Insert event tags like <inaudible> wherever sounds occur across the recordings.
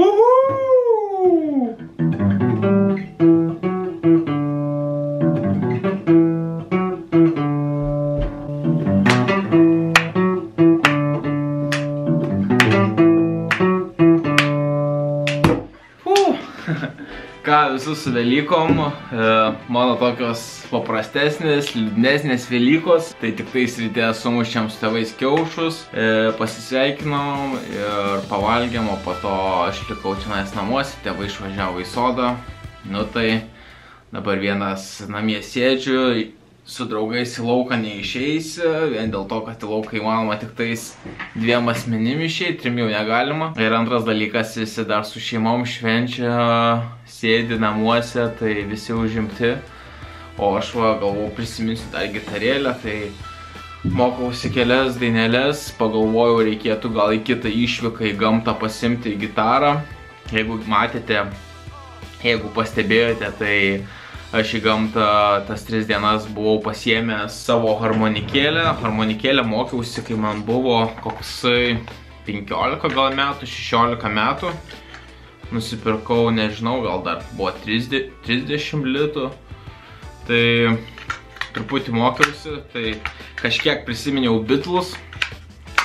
Woo-hoo! Visus su Velykom, e, mano tokios paprastesnės, liūdnesnės Velykos, tai tik tais ryte sumušėm su tėvais kiaušus, e, pasisveikinom ir pavalgėm, o po to aš likau čia namuose, tėvai išvažiavo į sodą, nu tai dabar vienas namie sėdžiu, su draugais į lauką neišeisi, vien dėl to, kad į lauką įmanoma tik tais dviem asmenim išeiti, trim jau negalima. Ir antras dalykas, visi dar su šeimom švenčia, sėdi namuose, tai visi užimti. O aš va galvau prisiminsiu dar gitarėlę, tai mokausi kelias dainelės, pagalvojau reikėtų gal į kitą išvyką į gamtą pasimti gitarą. Jeigu matėte, jeigu pastebėjote, tai aš į gamtą tas tris dienas buvau pasiėmęs savo harmonikėlę. Harmonikėlę mokiausi, kai man buvo koksai 15 gal metų, 16 metų. Nusipirkau, nežinau, gal dar buvo 30, 30 litų. Tai truputį mokiausi, tai kažkiek prisiminiau Beatles.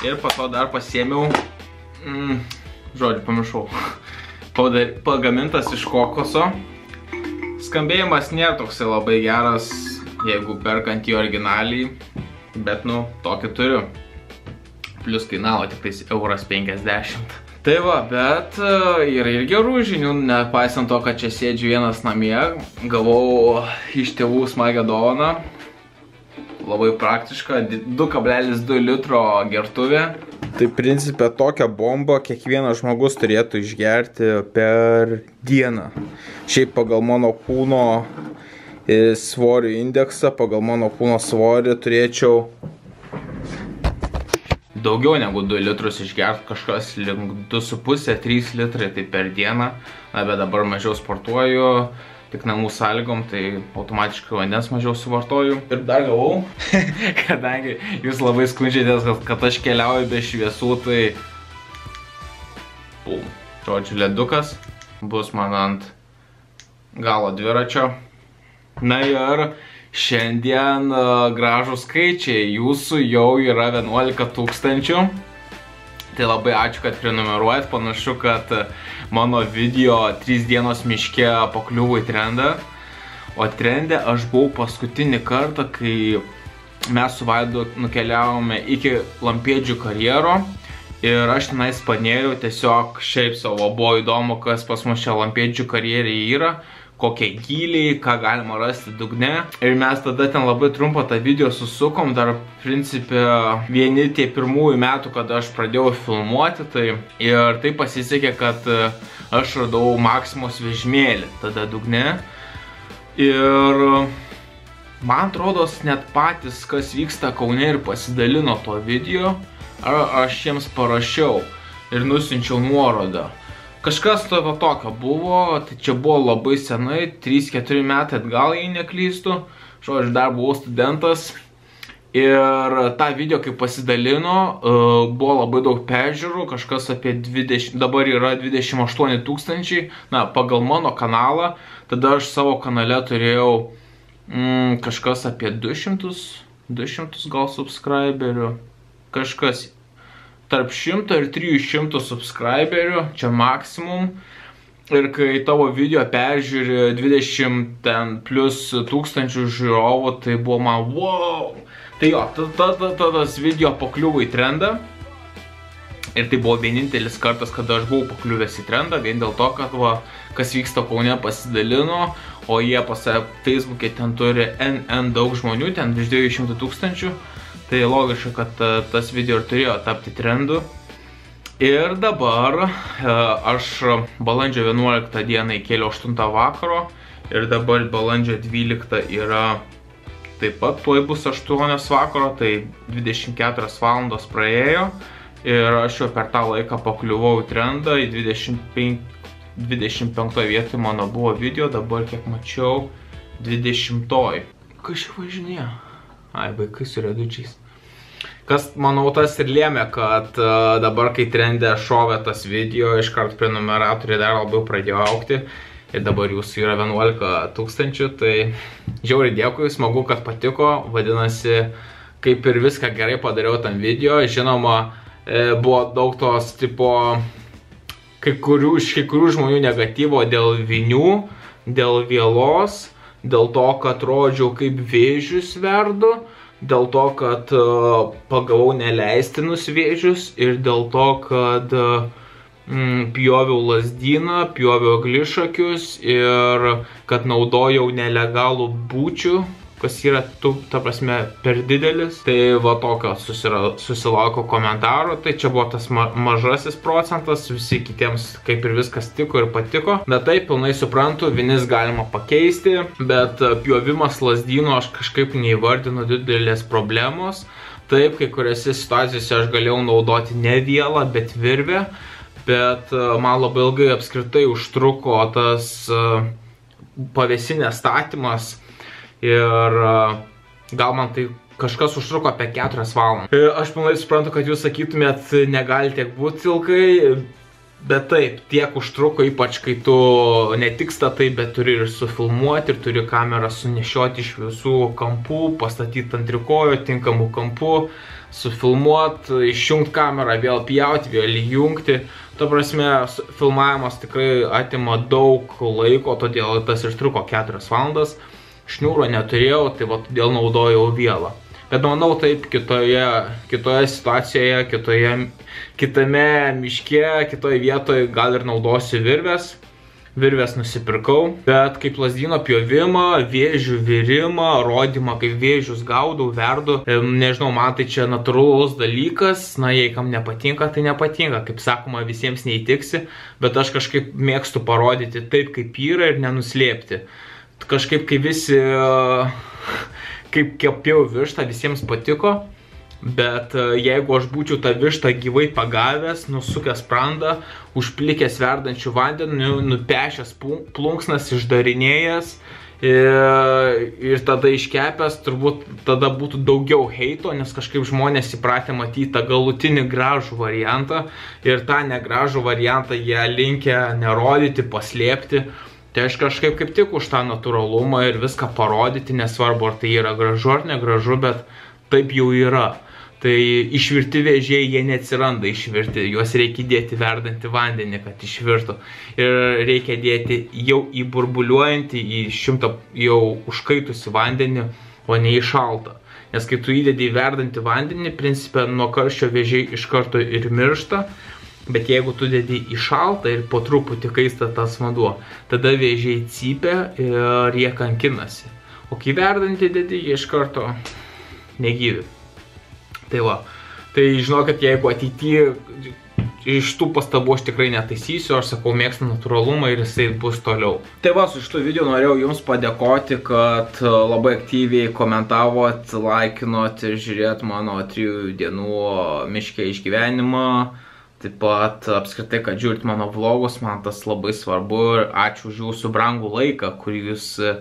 Ir po to dar pasiėmiau, mm, žodžiu, pamiršau, <laughs> pagamintas iš kokoso skambėjimas nėra toksai labai geras, jeigu perkant jį originaliai, bet nu, tokį turiu. Plus kainavo tik tais euras 50. <laughs> Tai va, bet e, yra ir gerų žinių, nepaisant to, kad čia sėdžiu vienas namie, gavau iš tėvų smagę dovaną. Labai praktiška, 2,2 litro gertuvė. Tai principė tokią bombą kiekvienas žmogus turėtų išgerti per dieną. Šiaip pagal mano kūno e, svorio indeksą, pagal mano kūno svorį turėčiau daugiau negu 2 litrus išgert, kažkas link 2,5-3 litrai tai per dieną. Na, bet dabar mažiau sportuoju, tik namų sąlygom, tai automatiškai vandens mažiau suvartoju. Ir dar gavau, <laughs> kadangi jūs labai skundžiatės, kad, kad aš keliauju be šviesų, tai... Pum. Žodžiu, ledukas bus man ant galo dviračio. Na ir šiandien uh, gražus skaičiai, jūsų jau yra 11 tūkstančių. Tai labai ačiū, kad prenumeruojat, panašu, kad mano video 3 dienos miške pakliuvo į trendą. O trendė aš buvau paskutinį kartą, kai mes su Vaidu nukeliavome iki Lampėdžių karjero. Ir aš tenais panėriau, tiesiog šiaip savo buvo įdomu, kas pas mus čia Lampėdžių karjeriai yra kokie gyliai, ką galima rasti dugne. Ir mes tada ten labai trumpą tą video susukom, dar principė vieni tie pirmųjų metų, kada aš pradėjau filmuoti, tai ir tai pasisekė, kad e, aš radau Maksimos vežmėlį tada dugne. Ir man atrodo, net patys, kas vyksta Kaune ir pasidalino to video, ar aš jiems parašiau ir nusinčiau nuorodą. Kažkas to tokio buvo, tai čia buvo labai senai, 3-4 metai atgal, jei neklystu. Žodžiu, dar buvau studentas. Ir tą video, kai pasidalino, buvo labai daug peržiūrų, kažkas apie 20, dabar yra 28 tūkstančiai, na, pagal mano kanalą. Tada aš savo kanale turėjau mm, kažkas apie 200, 200 gal subscriberių, kažkas tarp 100 ir 300 subscriberių, čia maksimum. Ir kai tavo video peržiūri 20 ten plus tūkstančių žiūrovų, tai buvo man wow. Tai jo, tas video pakliuvo į trendą. Ir tai buvo vienintelis kartas, kada aš buvau pakliuvęs į trendą, vien dėl to, kad va, kas vyksta Kaune pasidalino, o jie pas Facebook'e ten turi NN daug žmonių, ten virš 200 tūkstančių. Tai logiška, kad e, tas video ir turėjo tapti trendu. Ir dabar e, aš balandžio 11 dieną įkėliau 8 vakaro ir dabar balandžio 12 yra taip pat tuoj bus 8 vakaro, tai 24 valandos praėjo ir aš jau per tą laiką pakliuvau į trendą, į 25, 25 vietoj mano buvo video, dabar kiek mačiau 20. Kas čia važinėjo? Ai, vaikai su redučiais. Kas, manau, tas ir lėmė, kad uh, dabar, kai trendė šovė tas video, iškart prenumeratoriai dar labiau pradėjo aukti. Ir dabar jūsų yra 11 tūkstančių, tai žiauriai dėkui, smagu, kad patiko. Vadinasi, kaip ir viską gerai padariau tam video. Žinoma, e, buvo daug tos tipo kai kurių, iš kai kurių žmonių negatyvo dėl vinių, dėl vėlos, dėl to, kad rodžiau kaip vėžius verdu dėl to, kad e, pagavau neleistinus vėžius ir dėl to, kad mm, pjoviau lasdyną, pjoviau glišakius ir kad naudojau nelegalų būčių kas yra, tu, ta prasme, per didelis. Tai va tokio susilauko komentaro, tai čia buvo tas ma mažasis procentas, visi kitiems kaip ir viskas tiko ir patiko. Bet taip, pilnai suprantu, vinis galima pakeisti, bet pjovimas lasdyno aš kažkaip neįvardinu didelės problemos. Taip, kai kuriuose situacijose aš galėjau naudoti ne vielą, bet virvę, bet e, man labai ilgai apskritai užtruko tas uh, pavėsinės statymas ir gal man tai kažkas užtruko apie 4 valandas. E, aš pilnai suprantu, kad jūs sakytumėt, negali tiek būti ilgai, bet taip, tiek užtruko, ypač kai tu ne tik statai, bet turi ir sufilmuoti, ir turi kamerą sunešioti iš visų kampų, pastatyti ant trikojo, tinkamų kampų, sufilmuoti, išjungti kamerą, vėl pjauti, vėl įjungti. Ta prasme, filmavimas tikrai atima daug laiko, todėl tas ir truko 4 valandas šniūro neturėjau, tai va todėl naudojau vielą. Bet manau taip kitoje, kitoje situacijoje, kitoje, kitame miške, kitoje vietoje gal ir naudosiu virvės. Virvės nusipirkau, bet kaip lasdyno pjovimą, vėžių virimą, rodymą, kaip vėžius gaudau, verdu, nežinau, man tai čia natūralus dalykas, na jei kam nepatinka, tai nepatinka, kaip sakoma, visiems neįtiksi, bet aš kažkaip mėgstu parodyti taip, kaip yra ir nenuslėpti kažkaip kai visi, <laughs> kaip kepiau vištą, visiems patiko. Bet e, jeigu aš būčiau tą vištą gyvai pagavęs, nusukęs sprandą, užplikęs verdančių vandenų, nupešęs plunksnas, išdarinėjęs ir, ir tada iškepęs, turbūt tada būtų daugiau heito, nes kažkaip žmonės įpratę matyti tą galutinį gražų variantą ir tą negražų variantą jie linkia nerodyti, paslėpti. Tai aš kažkaip kaip tik už tą natūralumą ir viską parodyti, nesvarbu ar tai yra gražu ar negražu, bet taip jau yra. Tai išvirti vėžiai, jie neatsiranda išvirti, juos reikia dėti verdantį vandenį, kad išvirtų. Ir reikia dėti jau į burbuliuojantį, į šimtą jau užkaitusi vandenį, o ne į šaltą. Nes kai tu įdedi į verdantį vandenį, principė nuo karščio vėžiai iš karto ir miršta, Bet jeigu tu dedi į šaltą ir po truputį kaista tas vanduo, tada vėžiai cypia ir jie kankinasi. O kai verdantį dedi, jie iš karto negyvi. Tai va, tai žinokit, jeigu ateityje iš tų pastabų aš tikrai netaisysiu, aš sakau, mėgstu natūralumą ir jisai bus toliau. Tai va, su šitų video norėjau jums padėkoti, kad labai aktyviai komentavot, laikinot ir žiūrėt mano trijų dienų miškė išgyvenimą. Taip pat apskritai, kad žiūrit mano vlogus, man tas labai svarbu ir ačiū už jūsų brangų laiką, kurį jūs e,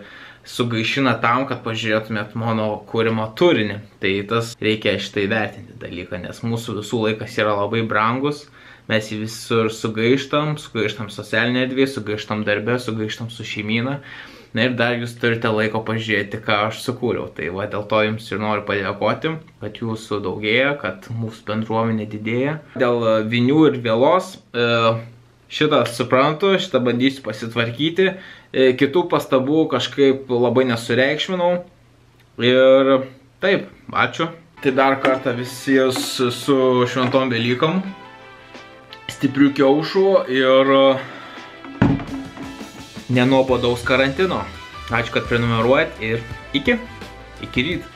sugaišina tam, kad pažiūrėtumėt mano kūrimo turinį. Tai tas reikia šitai vertinti dalyką, nes mūsų visų laikas yra labai brangus. Mes jį visur sugaištam, sugaištam socialinė erdvė, sugaištam darbę, sugaištam su šeimyna. Na ir dar jūs turite laiko pažiūrėti, ką aš sukūriau. Tai va dėl to jums ir noriu padėkoti, kad jūsų daugėja, kad mūsų bendruomenė didėja. Dėl e, vinių ir vėlos e, šitą suprantu, šitą bandysiu pasitvarkyti. E, kitų pastabų kažkaip labai nesureikšminau. Ir taip, ačiū. Tai dar kartą visiems su šventom Velykom. Stiprių kiaušų ir nenuobodaus karantino. Ačiū, kad prenumeruojat ir iki, iki ryt.